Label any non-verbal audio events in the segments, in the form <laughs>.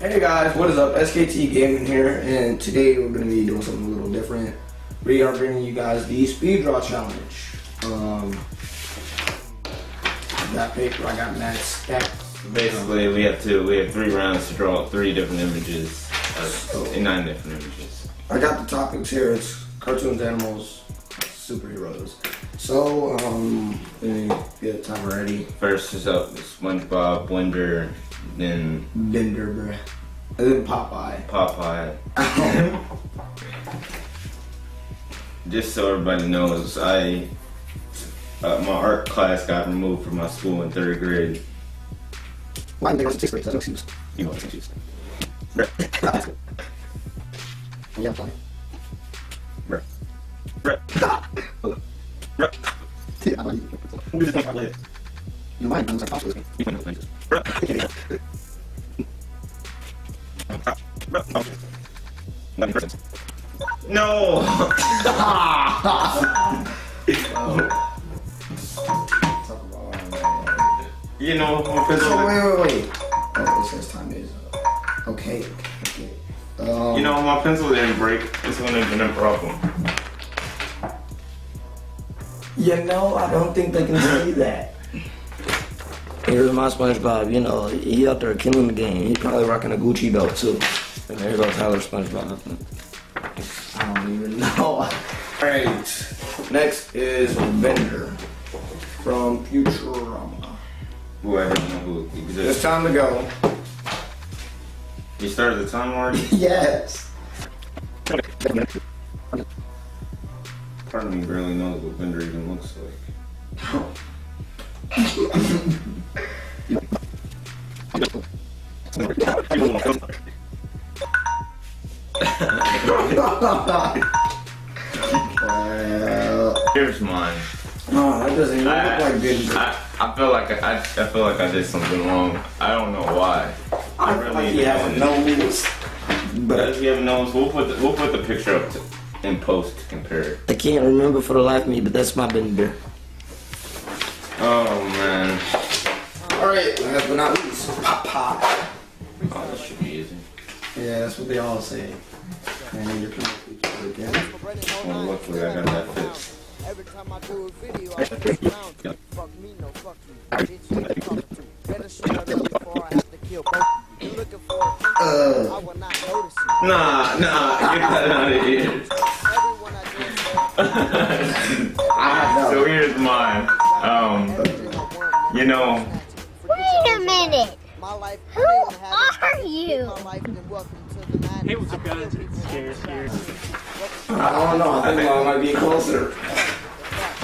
Hey guys, what is up? SKT Gaming here, and today we're going to be doing something a little different. We are bringing you guys the speed draw challenge. Um, I got paper, I got mad stacked. Basically, we have to we have three rounds to draw three different images, uh, nine different images. I got the topics here. It's cartoons, animals, superheroes. So, um, let me get the timer ready. First is up SpongeBob, Blender, then Bender, bruh. And then Popeye. Popeye. <laughs> Just so everybody knows, I uh, my art class got removed from my school in third grade. Well, I think I was in sixth grade, so that's no excuse. You know what I'm saying? Yeah, I'm fine. Bruh. Bruh. Yeah, I like you. You might know, it's like possible. No! you know, So wait, wait, wait. Oh, it says time is up. Okay, okay. Um, you know, my pencil didn't break. It's gonna be a problem. You know, I don't think they can <laughs> see that. Here's my SpongeBob. You know, he out there killing the game. He's probably rocking a Gucci belt too. And there goes Tyler SpongeBob. I don't even <laughs> know. Alright. Next is Bender from Futurama. Who I don't know who It's time to go. You started the time already? <laughs> Yes. Part of me barely knows what Bender even looks like. Well, Here's mine. oh, that doesn't even look I, like Bender. I, I feel like I, I feel like I did something wrong. I don't know why. I feel like he has a nose. But Does he have a nose? We'll put the, we'll put the picture up to, in post to compare it. I can't remember for the life of me, but that's my Bender. Oh man. Alright, last but not least, pop. Oh, this should be easy. Yeah, that's what they all say. And you're coming to again. Well, luckily I got that fit. Every time I do a video, I <laughs> get around. Fuck me, no fuck you. Bitch, you can talk to. Better shut up before I have to kill both. You looking for a Uh. I will not notice you. Nah, nah, get that out of here. Everyone I do So here's mine. Um, you know. Wait a minute. Who are you? My life, and welcome to the night. Hey, what's up, guys? It's Scares here. I don't know, I think I might be closer.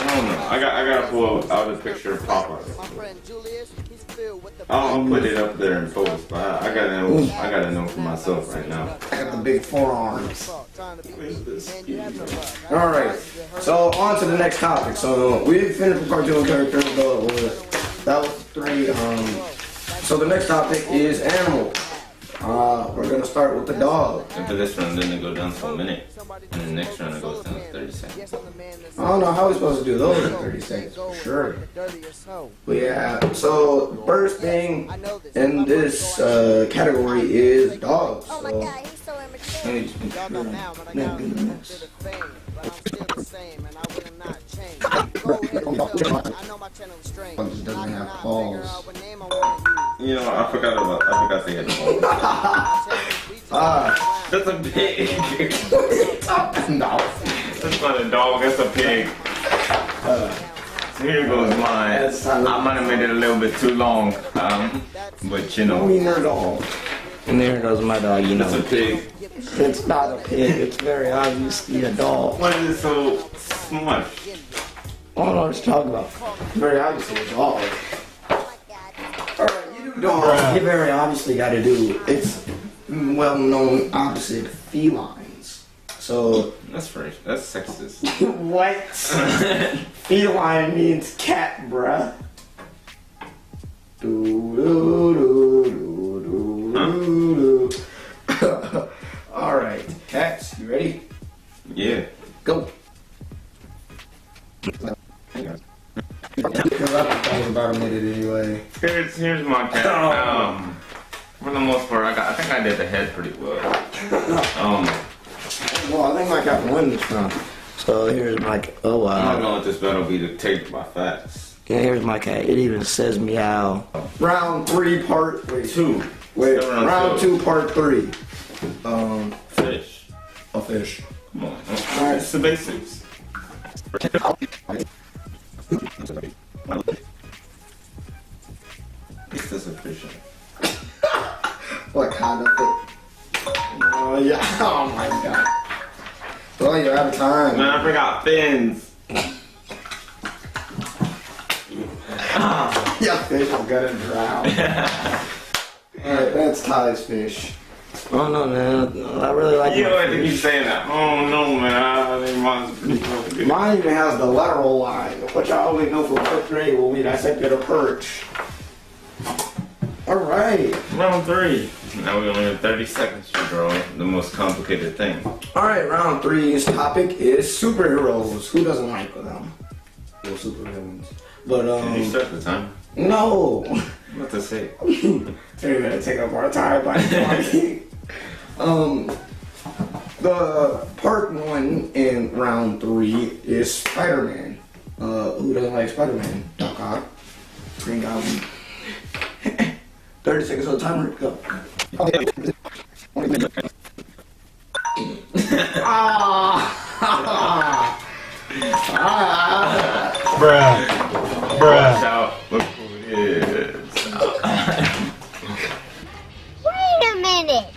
I don't know. I got I gotta pull out a picture of Popeye. My friend Julius, he's filled with the I'll, put it up there in post, but I, I gotta know I gotta know for myself right now. I got the big forearms. trying to be What is this? Man, you have no love. Alright, so on to the next topic. So we finished with cartoon characters, but that was three. Um, so the next topic is animal. Uh, we're gonna start with the dog. And for this round, then it go down to a minute, and the next round it goes down to 30 seconds. I'm the man that's I don't know how we're supposed to do those in 30 seconds for sure. the dirtiest. But yeah, so first thing in this uh, category is dogs. Oh my So, god, he's so immature. hey, Y'all know now, but I no, got a good little mess. bit of fame. But I'm still the same, and I will not change. Go ahead and tell me. I know my channel is strange. It just doesn't have cannot balls. Figure out what I want to use. You know, I forgot about I forgot they had balls. My channel is Ah. That's a pig. <laughs> no. That's not a dog. That's a pig. So here goes mine. I might have made it a little bit too long, um, but you know, Wiener dog. And there goes my dog, you know. it's a know. pig. It's not a pig, it's very obviously a dog. Why is it so smushed? I don't know what you're talking about. Very obviously a dog. Alright, you very obviously gotta do it's well known opposite felines. So That's right. That's sexist. <laughs> what? <laughs> Feline means cat, bruh. Do do do do do do. <coughs> All right, cats, you ready? Yeah. Go. Here's here's my <coughs> cat. Um, For the most part, I got. I think I did the head pretty well. <coughs> Um, Well, I think Mike got to win this round. So here's my. Oh wow. I'm not wow. gonna let this battle be dictated by facts. Yeah, here's my cat. It even says meow. Round three, part wait, Two. Wait, Still round round two. two, part three. Um, Fish. a fish. Come on. Alright, it's the basics. <laughs> It's just a fish. What kind of fish? Oh yeah. <laughs> Oh my god. Well, you're out of time. Man, I forgot fins. <laughs> Yeah, fish are gonna drown. Alright, that's Ty's fish. Oh no, man. I really like You my don't have to fish. saying that. Oh no, man. I think mine's pretty good. Mine even has the lateral line, which I only know from fifth grade when we dissected a perch. Alright. Round three. Now we only have 30 seconds to draw the most complicated thing. Alright, round three's topic is superheroes. Who doesn't like them? Well, supervillains. But, Did you um, start the time? no. <laughs> What to say? <laughs> They're gonna take up our time by <laughs> um, the part one in round three is Spider-Man. Uh, who doesn't like Spider-Man? Doc Ock, Green Goblin. Thirty seconds on the timer. Go. ah! ah! Bruh. Bruh. out. Look who it is. Wait a minute.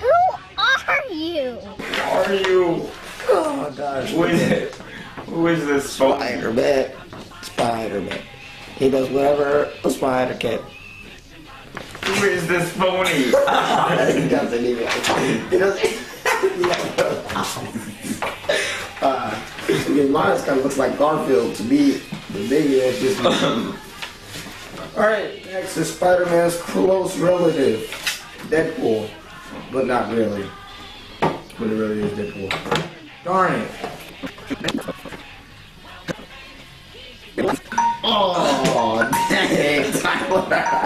Who are you? Are you? Oh gosh. Who is it? Who is this? Spider-Man. Spider-Man. He does whatever a spider can. He doesn't even. He doesn't. uh, I mean, kind of looks like Garfield to me. The baby that's just. All right, next is Spider-Man's close relative, Deadpool, but not really. But it really is Deadpool. Darn it. Oh, dang, Tyler. <laughs>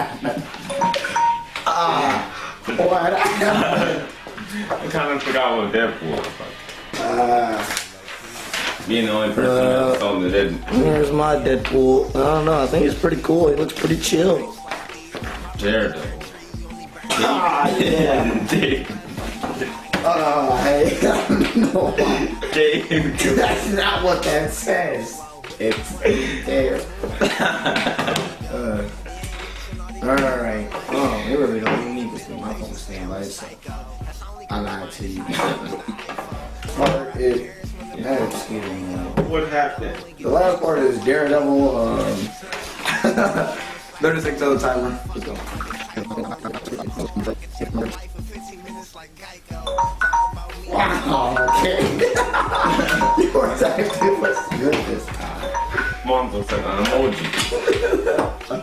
I kind of forgot what Deadpool was like. Uh, Being the only person that saw the Dead. here's my Deadpool. I don't know. I think he's pretty cool. He looks pretty chill. Daredevil. Ah, yeah. Dave. <laughs> Oh, hey. <laughs> no, Dave. that's not what that says. It's there. <laughs> uh, all right. Oh, here we really phone stand by itself. I lied to you. Part is. That's getting. What happened? The last part is Daredevil. Um, 36 other timer. Let's go. Wow, okay. you were actually was good this time. Mom looks like an emoji.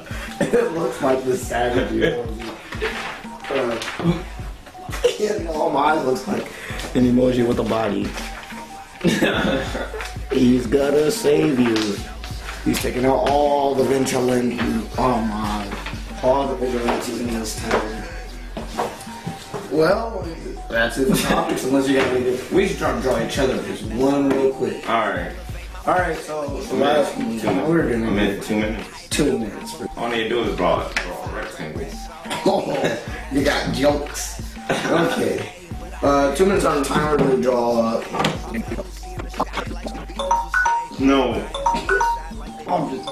<laughs> It looks like the savage emoji. <laughs> yeah, looks like an emoji with a body. <laughs> He's gonna save you. He's taking out all the vigilante. Oh my. All the vigilantes in this town. Well, that's it for topics, unless you got anything. We should try to draw each other just one real quick. Alright. Alright, so the last one, Two we're minutes. Gonna minute, two minutes. two minutes. All you do is draw, draw rectangles. <laughs> oh, you got jokes. <laughs> Okay. Uh, two minutes on the timer to draw. Up. No. I'm just.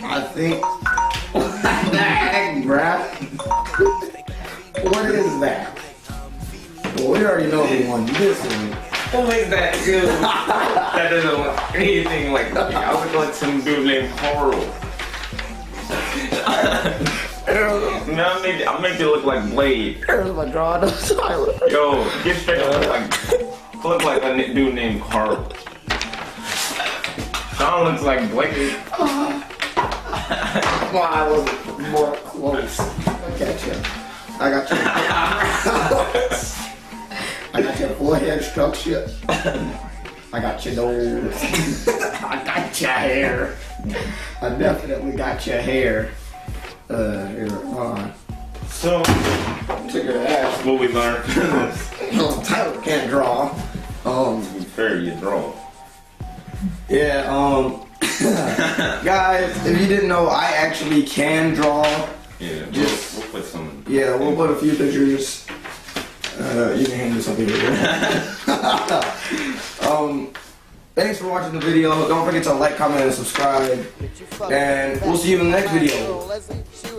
I think. What the heck, bruh? What is that? Well, we already know who won this one. Who is that dude? <laughs> that doesn't look anything like me. I look like some dude named Carl. <laughs> Now I make, I make you look like Blade. Here's my drawing of Tyler. Yo, get straight up like look like a dude named Carl. Sean looks like Blade. Well, I was more close. I got you. I got you. I got your forehead structure. I got your nose. I got your hair. I definitely got your hair. Uh, here, hold on. So, Took your ass. what we learned from this? <laughs> Oh, Tyler can't draw. Um, To be fair, you draw. yeah, um, <laughs> guys, if you didn't know, I actually can draw. Yeah, Just- we'll, we'll put some. Yeah, we'll put a few pictures. Uh, you can hand me something here. <laughs> um, thanks for watching the video. Don't forget to like, comment, and subscribe. And we'll see you in the next video.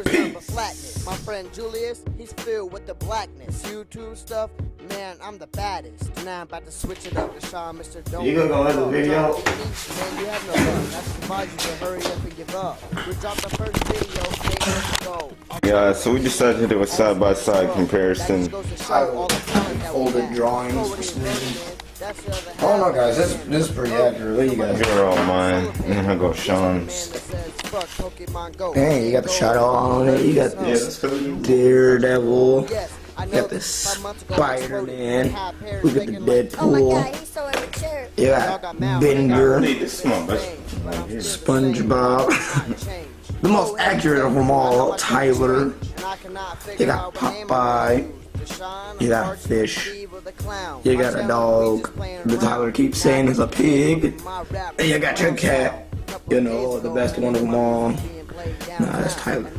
Peace. My friend Julius, he's filled with the blackness. YouTube stuff, man, I'm the baddest. Now I'm about to switch it up to Sean, Mr. Don't. You gonna go in the video? Man, you have no luck. That's advise you to hurry up and give up. We dropped the first video, stay let's go. Yeah, so we decided to do a side by side comparison. Folded drawings. I don't know, guys. This this is pretty accurate. What do you guys? Here are all mine. And I go Sean's. Dang, you got the shadow on it. You got this Daredevil. You got the Spider-Man. We got the Deadpool. Oh my god, he's so immature. You got Bender, Hey, this is my best. Right here. SpongeBob. <laughs> The most accurate of them all, Tyler. You got Popeye. You got fish. You got a dog. The Tyler keeps saying is a pig. And you got your cat. You know, the best one of them all. Nah, that's Tyler.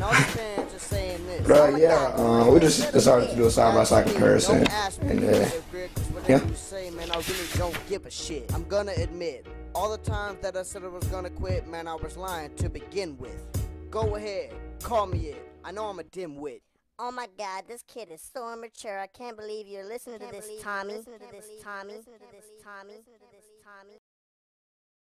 But yeah, uh, we just decided to do a side-by-side comparison. And uh, yeah. Man, I really don't give a shit. I'm gonna admit, all the times that I said I was gonna quit, man, I was lying to begin with. Go ahead, call me it. I know I'm a dimwit. Oh my god, this kid is so immature. I can't believe you're listening to this, Tommy. Listen to this, Tommy. Tommy.